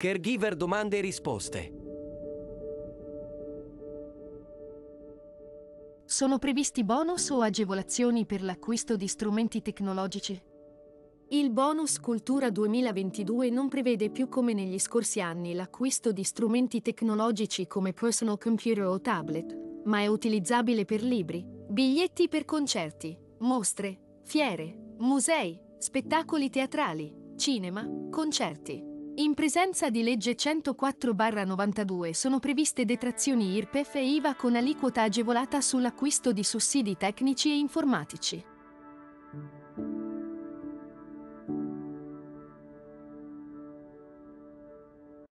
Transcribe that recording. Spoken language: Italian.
Caregiver domande e risposte. Sono previsti bonus o agevolazioni per l'acquisto di strumenti tecnologici? Il bonus Cultura 2022 non prevede più come negli scorsi anni l'acquisto di strumenti tecnologici come personal computer o tablet, ma è utilizzabile per libri, biglietti per concerti, mostre, fiere, musei, spettacoli teatrali, cinema, concerti. In presenza di legge 104-92 sono previste detrazioni IRPEF e IVA con aliquota agevolata sull'acquisto di sussidi tecnici e informatici.